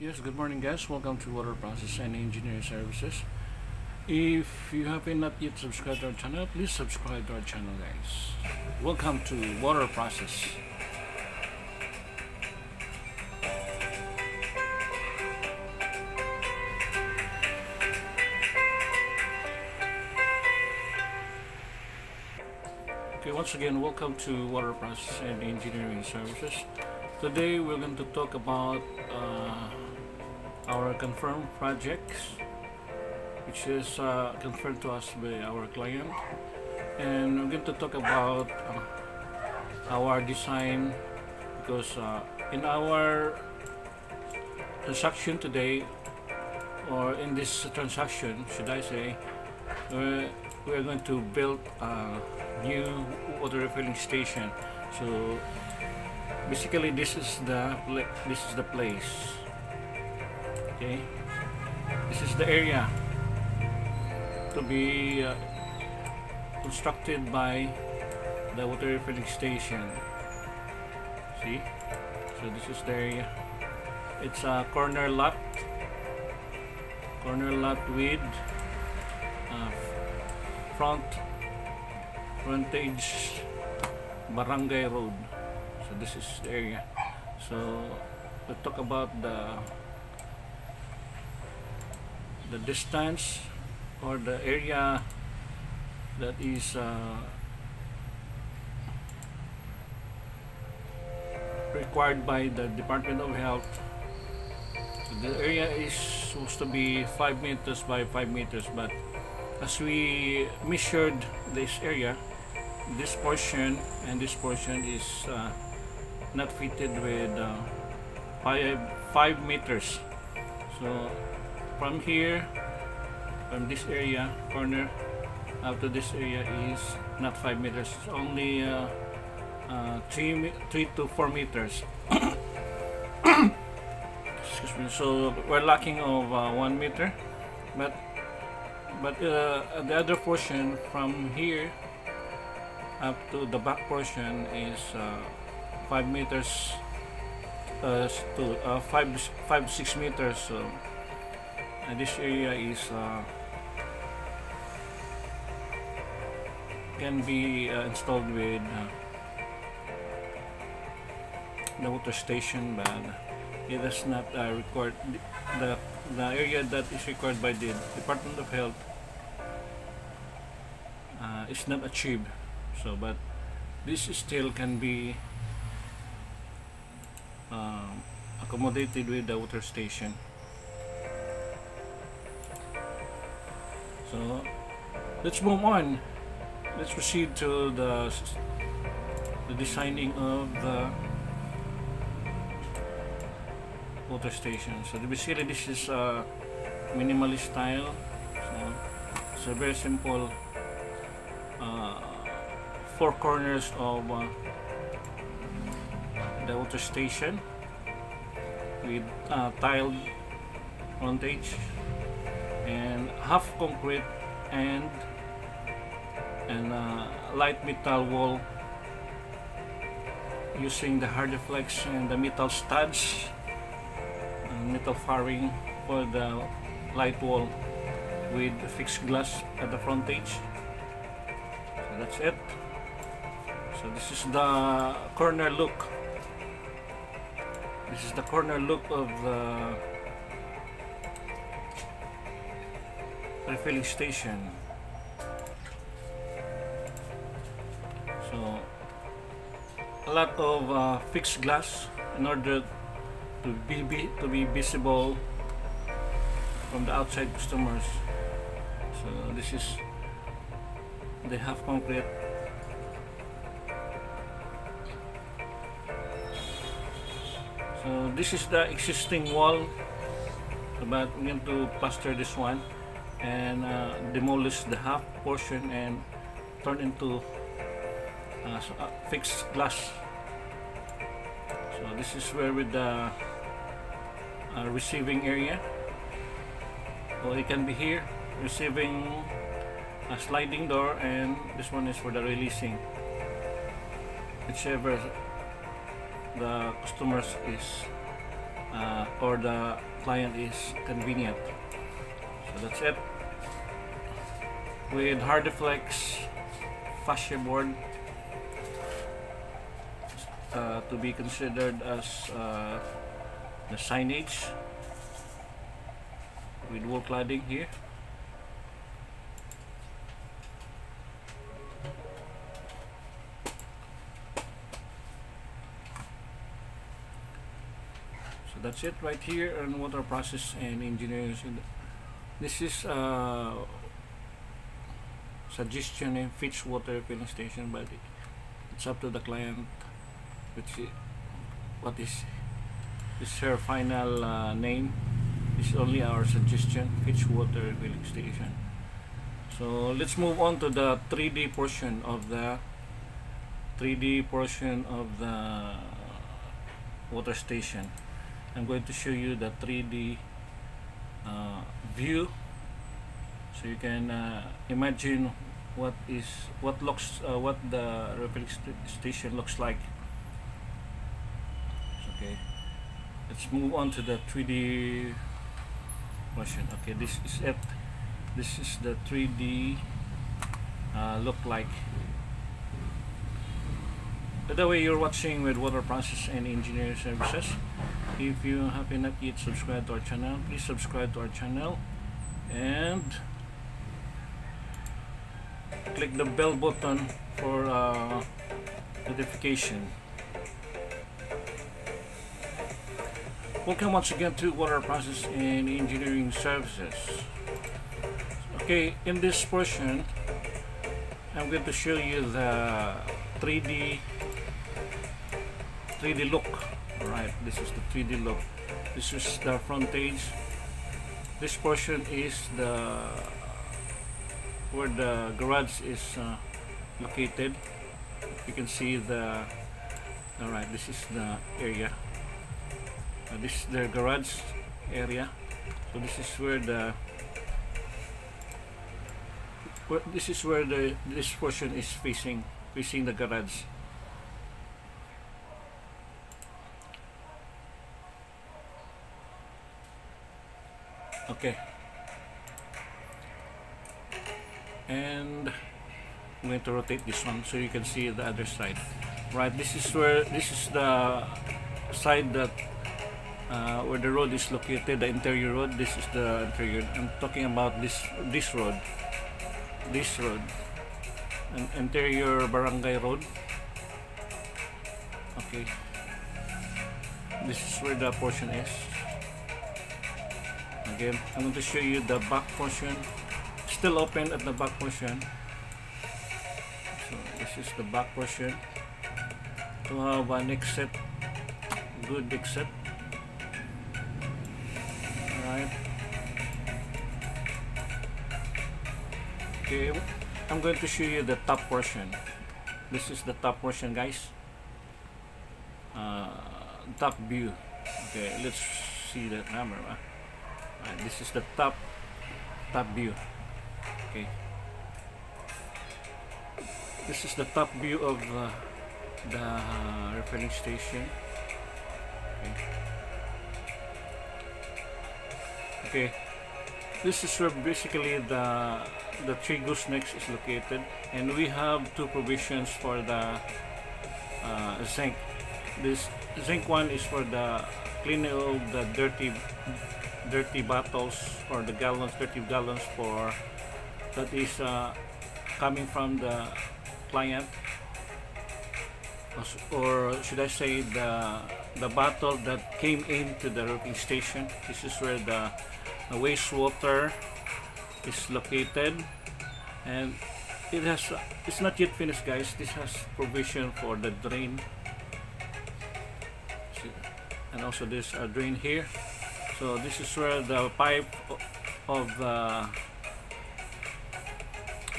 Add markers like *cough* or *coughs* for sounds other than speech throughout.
Yes, good morning guys. Welcome to Water Process and Engineering Services. If you have not yet subscribed to our channel, please subscribe to our channel guys. Welcome to Water Process. Okay, once again, welcome to Water Process and Engineering Services. Today we're going to talk about uh, our confirmed projects which is uh, confirmed to us by our client. And we're going to talk about uh, our design because uh, in our transaction today or in this transaction should I say we're, we're going to build a new water refilling station. So basically this is the this is the place okay? This is the area to be uh, constructed by the water refilling station. See? So this is the area. It's a corner lot. Corner lot with uh, front frontage barangay road. So this is the area. So we talk about the the distance or the area that is uh, required by the Department of Health. The area is supposed to be 5 meters by 5 meters but as we measured this area this portion and this portion is uh, not fitted with uh, 5, 5 meters. So from here from this area corner up to this area is not 5 meters it's only uh, uh, 3, 3 to 4 meters. *coughs* Excuse me so we're lacking of uh, 1 meter but but uh, the other portion from here up to the back portion is uh, 5 meters uh, to uh, 5 5 6 meters so and this area is uh, can be uh, installed with uh, the water station but it does not uh, record the the area that is required by the Department of Health uh, is not achieved. So but this still can be um, accommodated with the water station so let's move on. Let's proceed to the the designing of the water station. So basically this is a minimalist style. So it's a very simple uh, four corners of uh, the water station with uh, tiled frontage half concrete and and uh, light metal wall using the Hardiflex and the metal studs and metal furring for the light wall with fixed glass at the frontage so that's it. So this is the corner look. This is the corner look of the refilling station. So a lot of uh, fixed glass in order to be, be to be visible from the outside customers. So this is the half concrete. So this is the existing wall. But we're going to plaster this one and uh, demolish the half portion and turn into uh, uh, fixed glass. So this is where with the uh, receiving area. Well it can be here receiving a sliding door and this one is for the releasing. Whichever the customers is uh, or the client is convenient. So that's it with Hardiflex fascia board uh, to be considered as uh, the signage. With wool cladding here. So that's it right here on water process and engineering this is uh, suggestion in water filling station but it's up to the client which what is is her final uh, name. Is only our suggestion Fitch water filling station. So let's move on to the 3D portion of the 3D portion of the water station. I'm going to show you the 3D uh, view so you can uh, imagine what is what looks uh, what the st- station looks like. Okay. Let's move on to the 3D version. Okay this is it. This is the 3D uh, look like. By the way you're watching with water process and engineering services. If you have not yet subscribed to our channel please subscribe to our channel. And click the bell button for uh, notification welcome once again to water process and engineering services okay in this portion I'm going to show you the 3D 3D look Alright, this is the 3D look. This is the frontage. This portion is the where the garage is uh, located. You can see the alright, this is the area. Uh, this is their garage area. So this is where the where, this is where the this portion is facing facing the garage. okay and I'm going to rotate this one so you can see the other side. Right this is where this is the side that uh, where the road is located the interior road. This is the interior. I'm talking about this this road. This road. An interior barangay road. Okay. This is where the portion is. Again I'm going to show you the back portion still open at the back portion. So this is the back portion. To have an exit good exit. Alright. Okay I'm going to show you the top portion. This is the top portion guys. Uh, top view. Okay let's see that camera Alright, this is the top top view okay. This is the top view of uh, the refilling station. Okay. okay. This is where basically the the three goosenecks is located and we have two provisions for the uh, zinc. This zinc one is for the cleaning of the dirty dirty bottles or the gallons, dirty gallons for that is uh, coming from the client. Or should I say the the bottle that came into the roofing station. This is where the, the wastewater is located. And it has it's not yet finished guys. This has provision for the drain. And also this a drain here. So this is where the pipe of the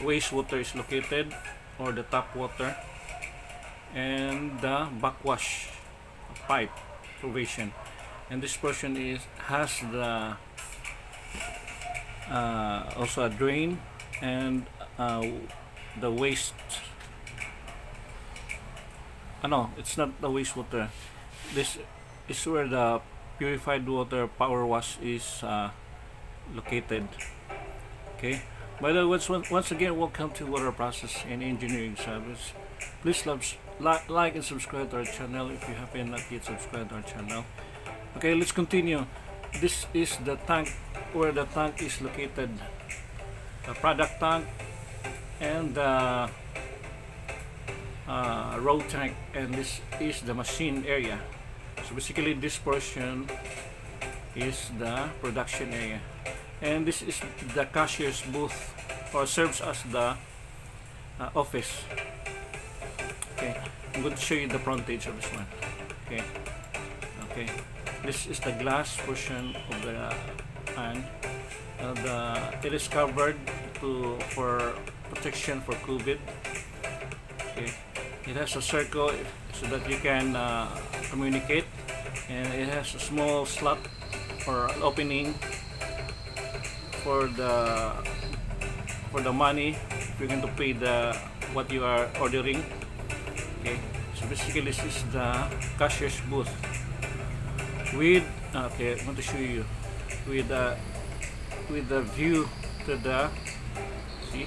wastewater is located or the tap water and the backwash pipe provision. And this portion is has the uh, also a drain and uh, the waste uh, no it's not the wastewater. This is where the purified water power wash is uh, located. Okay by the way once, again welcome to water process and engineering service. Please like, like and subscribe to our channel if you haven't not yet subscribed to our channel. Okay let's continue. This is the tank where the tank is located. The product tank and the uh, road tank and this is the machine area. So basically this portion is the production area and this is the cashier's booth or serves as the uh, office. Okay I'm going to show you the frontage of this one. Okay okay. This is the glass portion of the and uh, the it is covered to for protection for COVID. Okay it has a circle so that you can uh, communicate and it has a small slot for opening for the for the money if you're going to pay the what you are ordering okay? So basically this is the cashier's booth with okay I'm going to show you with the with the view to the see?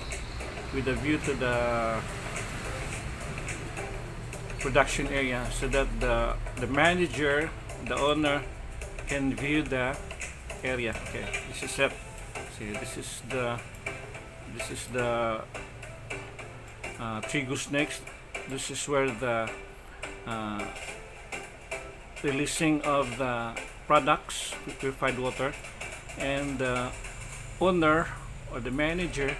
With the view to the production area so that the the manager the owner can view the area okay? This is it see this is the this is the uh, three goosenecks this is where the uh, releasing of the products purified water. And the owner or the manager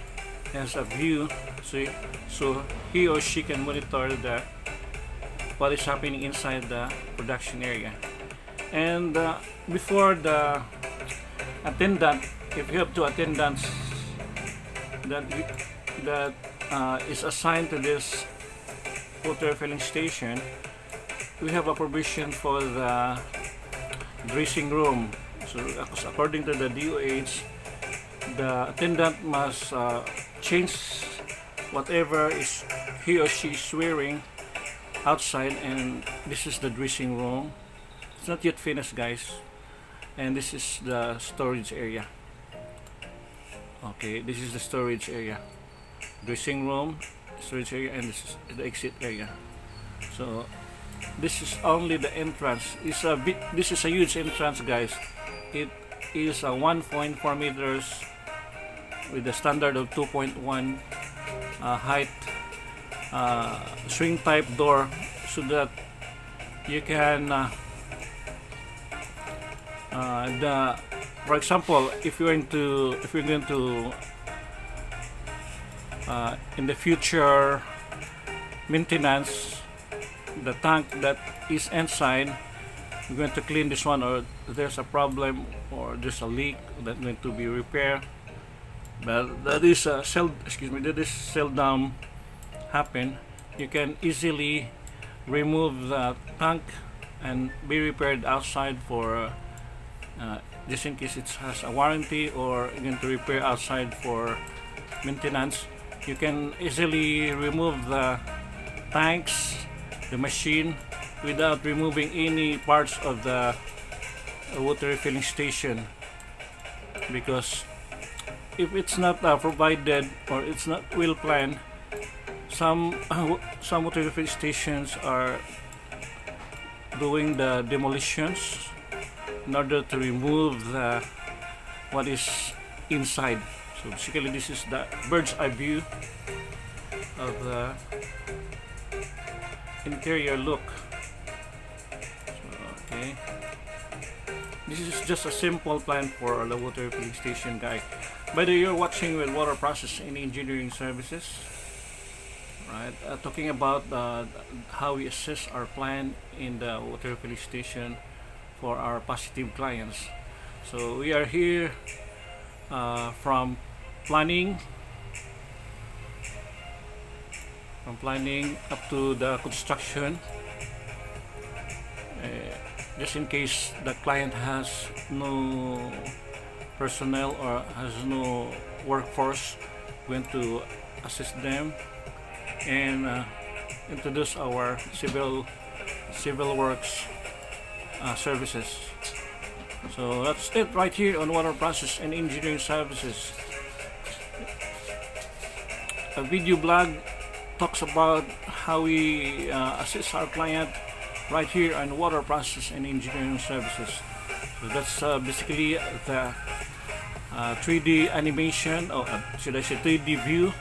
has a view so, so he or she can monitor the what is happening inside the production area. And uh, before the attendant if you have two attendants that that uh, is assigned to this water filling station. We have a provision for the dressing room. So according to the DOH the attendant must uh, change whatever is he or she is wearing outside and this is the dressing room. It's not yet finished guys and this is the storage area okay this is the storage area. Dressing room storage area and this is the exit area. So this is only the entrance. It's a bit this is a huge entrance guys. It is a 1.4 meters with the standard of 2.1 uh, height uh, swing type door so that you can uh, uh, the for example if you're going to if you're going to uh, in the future maintenance the tank that is inside you're going to clean this one or there's a problem or there's a leak that's going to be repaired. But that is a sell excuse me that is seldom happen. You can easily remove the tank and be repaired outside for uh, just in case it has a warranty or going to repair outside for maintenance you can easily remove the tanks the machine without removing any parts of the water refilling station. Because if it's not uh, provided or it's not well planned some *coughs* some water refilling stations are doing the demolitions in order to remove the what is inside. So basically this is the bird's eye view of the interior look. So, okay. This is just a simple plan for the water filling station guy. By the way you're watching with water process and engineering services. Right uh, talking about uh, how we assess our plan in the water filling station for our positive clients. So we are here uh, from planning from planning up to the construction. Uh, just in case the client has no personnel or has no workforce going to assist them and uh, introduce our civil civil works uh, services So that's it right here on Water Process and Engineering Services. A video blog talks about how we uh, assist our client right here on Water Process and Engineering Services. So that's uh, basically the uh, 3D animation, or uh, should I say 3D view.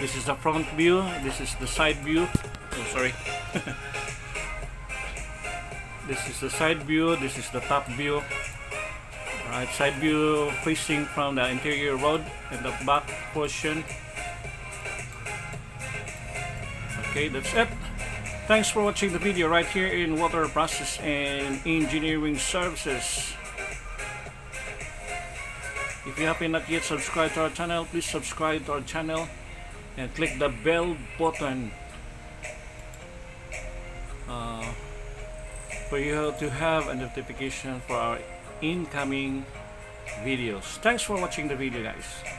This is the front view, this is the side view. Oh, sorry. *laughs* this is the side view, this is the top view. Right, side view facing from the interior road and the back portion. Okay, that's it. Thanks for watching the video right here in Water Process and Engineering Services. If you have not yet subscribed to our channel, please subscribe to our channel and click the bell button for you to have a notification for our incoming videos. Thanks for watching the video guys.